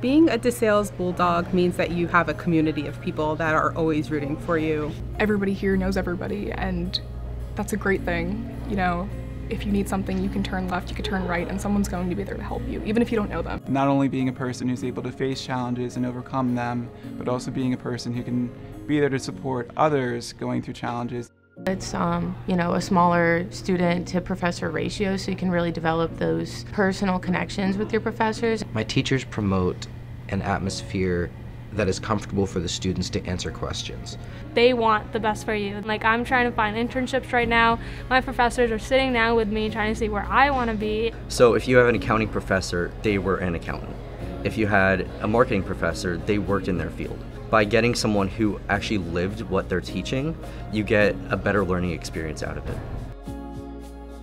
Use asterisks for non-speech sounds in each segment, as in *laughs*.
Being a DeSales Bulldog means that you have a community of people that are always rooting for you. Everybody here knows everybody, and that's a great thing. You know, if you need something, you can turn left, you can turn right, and someone's going to be there to help you, even if you don't know them. Not only being a person who's able to face challenges and overcome them, but also being a person who can be there to support others going through challenges. It's, um, you know, a smaller student to professor ratio, so you can really develop those personal connections with your professors. My teachers promote an atmosphere that is comfortable for the students to answer questions. They want the best for you. Like I'm trying to find internships right now. My professors are sitting down with me trying to see where I want to be. So if you have an accounting professor, they were an accountant. If you had a marketing professor, they worked in their field. By getting someone who actually lived what they're teaching, you get a better learning experience out of it.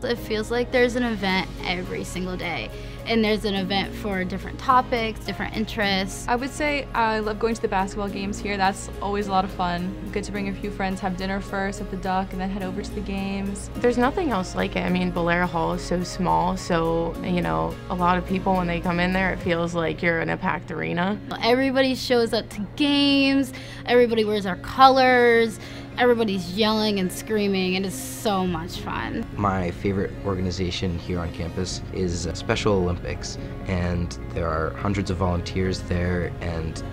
It feels like there's an event every single day and there's an event for different topics, different interests. I would say I love going to the basketball games here. That's always a lot of fun. Good to bring a few friends, have dinner first at the Duck, and then head over to the games. There's nothing else like it. I mean, Billera Hall is so small, so, you know, a lot of people, when they come in there, it feels like you're in a packed arena. Everybody shows up to games, everybody wears our colors, everybody's yelling and screaming. It is so much fun. My favorite organization here on campus is uh, Special Olympics, and there are hundreds of volunteers there, and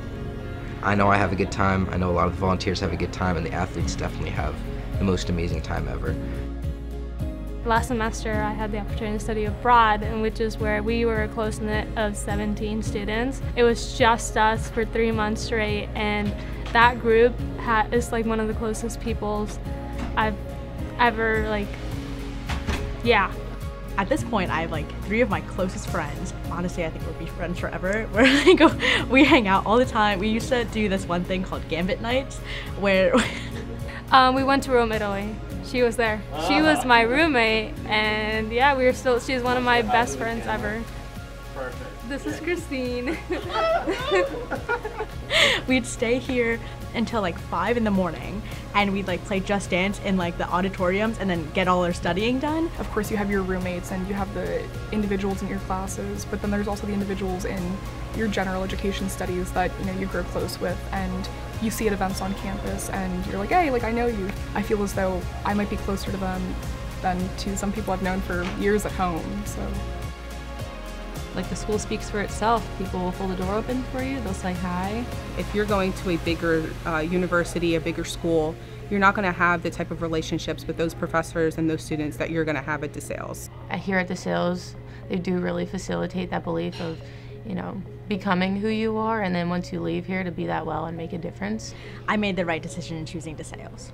I know I have a good time. I know a lot of the volunteers have a good time, and the athletes definitely have the most amazing time ever. Last semester, I had the opportunity to study abroad, which is where we were a close knit of 17 students. It was just us for three months straight, and that group is like one of the closest peoples I've ever like, yeah. At this point, I have like three of my closest friends. Honestly, I think we'll be friends forever. *laughs* We're like, *laughs* we hang out all the time. We used to do this one thing called Gambit Nights, where *laughs* um, we went to Rome, Italy. She was there. She was my roommate, and yeah, we were still. She's one of my best friends ever. Perfect. This is Christine. *laughs* *laughs* *laughs* we'd stay here until like five in the morning and we'd like play just dance in like the auditoriums and then get all our studying done. Of course you have your roommates and you have the individuals in your classes but then there's also the individuals in your general education studies that you know you grow close with and you see at events on campus and you're like hey like i know you. I feel as though i might be closer to them than to some people i've known for years at home so like the school speaks for itself. People will hold the door open for you, they'll say hi. If you're going to a bigger uh, university, a bigger school, you're not going to have the type of relationships with those professors and those students that you're going to have at DeSales. Here at DeSales, they do really facilitate that belief of, you know, becoming who you are, and then once you leave here to be that well and make a difference. I made the right decision in choosing DeSales.